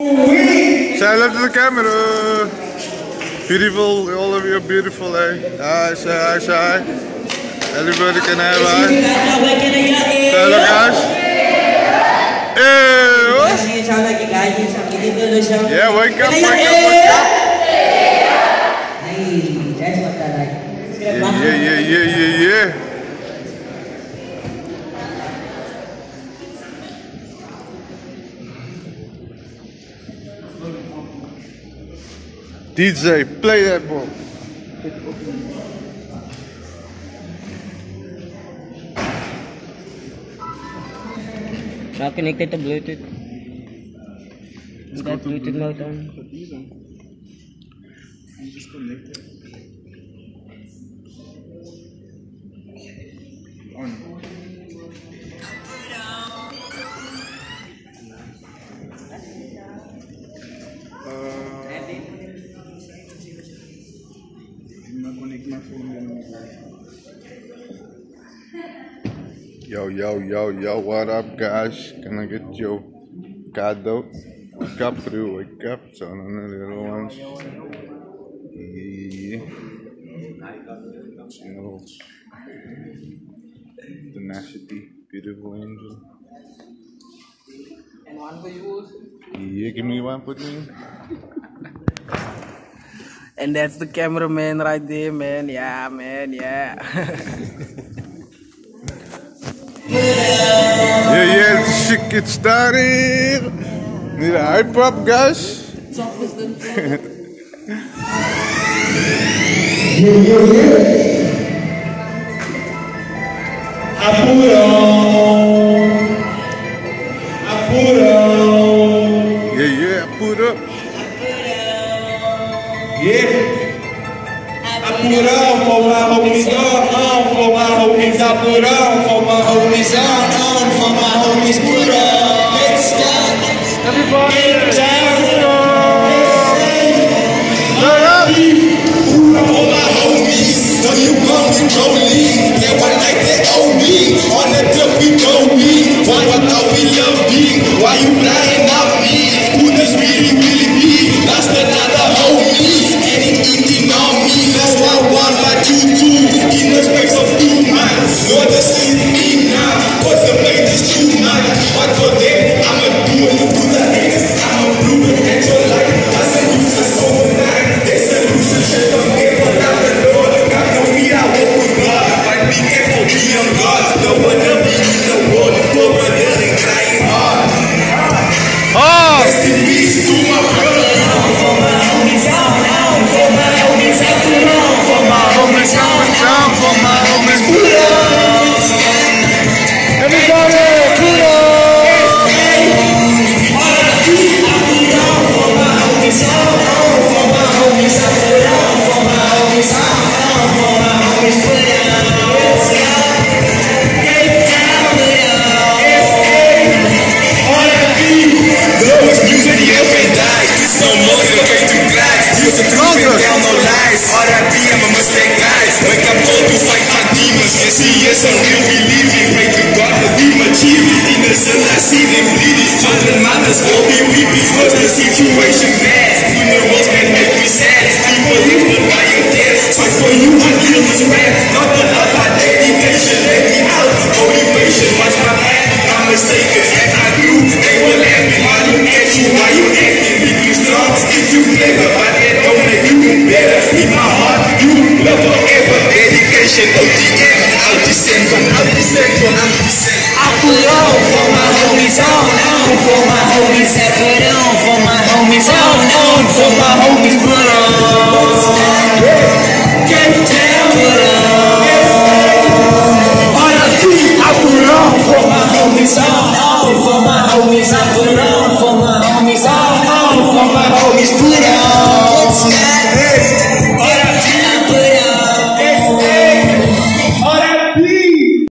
Say hello to the camera. Beautiful, all of you are beautiful, eh? Hi, say hi. Everybody can have hi. Say hello, guys. Hey, what? Yeah, wake up, wake up, wake up. DJ, play that ball. Not connected to Bluetooth. Is that Bluetooth mode on? Yo, yo, yo, yo, what up, guys? Can I get your kado? Wake up, crew, wake up. So, no, no, little ones. Yeah. Yo. Tenacity, beautiful angel. And one for you. Yeah, give me one, put me. And that's the cameraman right there, man. Yeah, man. Yeah. Yeah, yeah, the shit get started. Need a hype up, guys. Apurão, apurão, Yeah, yeah, put up. yeah. Apurão, for my homies on, on, for my homies apurão, for my Use the truth down no lies. R.I.P. I'm a mistake guys. sneakers I knew they were laughing Why you at you, why you acting If you strong, if you clever Why that don't make you better In my heart, you love forever Dedication, OTM Out the center, out the center, out the center I put on for my homies on, on For my homies, I put on for my homies on, on For my homies, put on